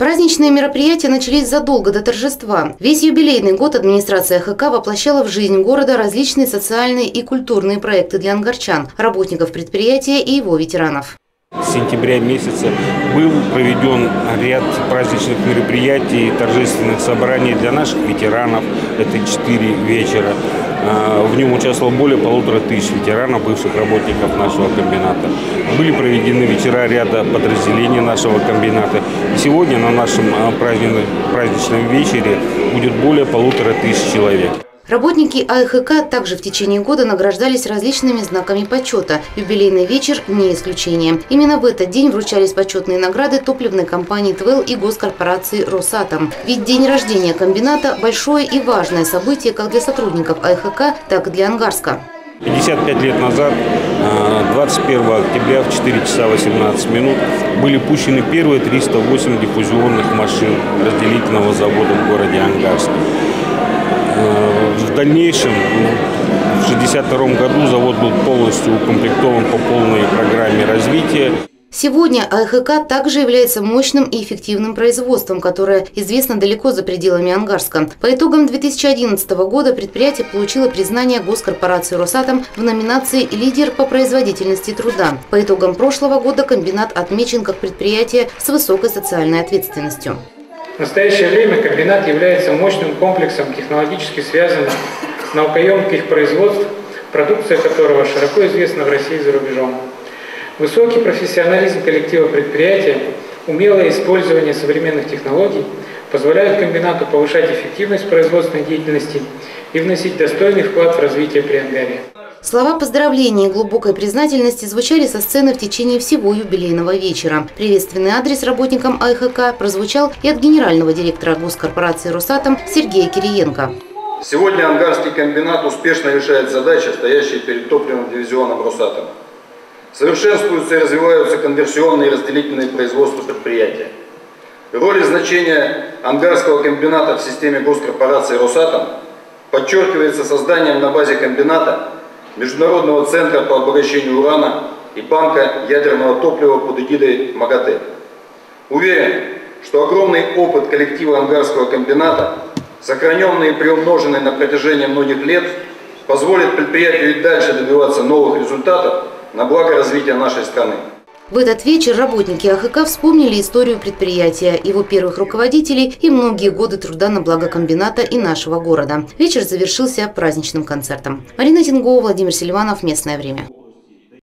Праздничные мероприятия начались задолго до торжества. Весь юбилейный год администрация ХК воплощала в жизнь города различные социальные и культурные проекты для ангарчан, работников предприятия и его ветеранов. Сентября месяца был проведен ряд праздничных мероприятий, торжественных собраний для наших ветеранов. Это четыре вечера. А, в нем участвовало более полутора тысяч ветеранов, бывших работников нашего комбината. Были проведены вечера ряда подразделений нашего комбината. Сегодня на нашем а, праздничном вечере будет более полутора тысяч человек. Работники АХК также в течение года награждались различными знаками почета. Юбилейный вечер – не исключение. Именно в этот день вручались почетные награды топливной компании «ТВЭЛ» и госкорпорации «Росатом». Ведь день рождения комбината – большое и важное событие как для сотрудников АХК, так и для Ангарска. 55 лет назад, 21 э, октября в 4 часа 18 минут были пущены первые 308 диффузионных машин разделительного завода в городе Ангарск. Э, в дальнейшем, в 1962 году завод был полностью укомплектован по полной программе развития. Сегодня АХК также является мощным и эффективным производством, которое известно далеко за пределами Ангарска. По итогам 2011 года предприятие получило признание госкорпорации «Росатом» в номинации «Лидер по производительности труда». По итогам прошлого года комбинат отмечен как предприятие с высокой социальной ответственностью. В настоящее время комбинат является мощным комплексом технологически связанных наукоемких производств, продукция которого широко известна в России и за рубежом. Высокий профессионализм коллектива предприятия, умелое использование современных технологий позволяют комбинату повышать эффективность производственной деятельности и вносить достойный вклад в развитие Приангария. Слова поздравления и глубокой признательности звучали со сцены в течение всего юбилейного вечера. Приветственный адрес работникам АХК прозвучал и от генерального директора госкорпорации «Росатом» Сергея Кириенко. Сегодня Ангарский комбинат успешно решает задачи, стоящие перед топливным дивизионом «Росатом». Совершенствуются и развиваются конверсионные и разделительные производства предприятия. Роль и значение Ангарского комбината в системе госкорпорации «Росатом» подчеркивается созданием на базе комбината Международного центра по обогащению урана и банка ядерного топлива под эгидой МАГАТЭ. Уверен, что огромный опыт коллектива Ангарского комбината, сохраненный и приумноженный на протяжении многих лет, позволит предприятию и дальше добиваться новых результатов на благо развития нашей страны. В этот вечер работники АХК вспомнили историю предприятия, его первых руководителей и многие годы труда на благо комбината и нашего города. Вечер завершился праздничным концертом. Марина Тингова, Владимир Селиванов. Местное время.